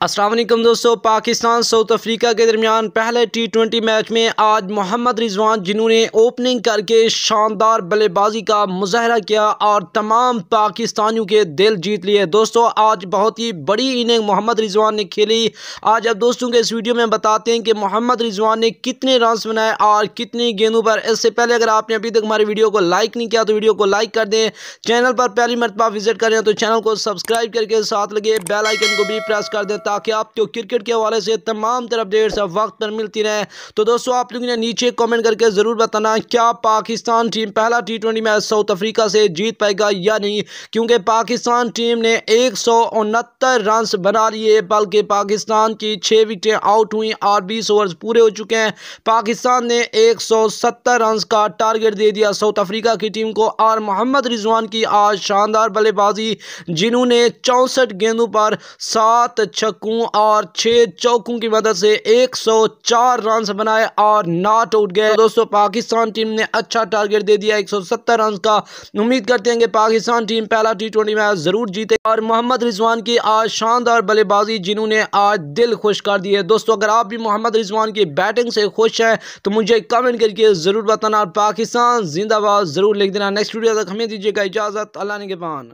वालेकुम दोस्तों, Pakistan, south Africa के दरमियान पहले टी ट्वेंटी मैच में आज मोहम्मद रिजवान, जिन्होंने ओपनिंग करके शानदार बल्लेबाजी का मुजाहरा किया और तमाम पाकिस्तानियों के दिल जीत लिए। दोस्तों, आज बहुत ही बड़ी इनिंग मोहम्मद रिजवान ने खेली। आज अब दोस्तों के इस वीडियो में बताते हैं कि मोहम्मद रिजवान ने कितने रन बनाए और कितनी गेंदों पर। इससे पहले अगर आपने अभी तक हमारी वीडियो को लाइक नहीं किया तो वीडियो को लाइक कर दें। चैनल पर पहली मरतबा विज़िट करें तो चैनल को सब्सक्राइब करके साथ लगे बेलाइकन को भी प्रेस कर दें ताकि आपको क्रिकेट के हवाले से तमाम तरह अपडेट्स वक्त पर मिलती रहे। तो दोस्तों, आप लोगों ने नीचे कमेंट करके ज़रूर बताना क्या पाकिस्तान टीम पहला T twenty match South Africa से जीत पाएगा या नहीं, क्योंकि पाकिस्तान टीम ने एक सौ उनहत्तर रन बना लिए, बल्कि पाकिस्तान की छः विकेटें आउट हुई और बीस ओवर्स पूरे हो चुके हैं। पाकिस्तान ने एक सौ सत्तर रन का टारगेट दे दिया साउथ अफ्रीका की टीम को। और मोहम्मद रिजवान की आज शानदार बल्लेबाजी, जिन्होंने चौंसठ गेंदों पर सात छक्कों और छह चौकों की मदद से 104 रन बनाए और नॉट आउट गए। दोस्तों, पाकिस्तान टीम ने अच्छा टारगेट दे दिया 170 रन का। उम्मीद करते हैं कि पाकिस्तान टीम पहला टी मैच ज़रूर जीते। और मोहम्मद रिजवान की आज शानदार बल्लेबाजी जिन्होंने आज दिल खुश कर दिए दोस्तों, अगर आप भी मोहम्मद रिजवान की बैटिंग से खुश हैं तो मुझे कमेंट करके ज़रूर बताना और पाकिस्तान जिंदाबाद ज़रूर लिख देना। नेक्स्ट वीडियो तक हमें दीजिएगा इजाज़त। अल्लाह ने के पान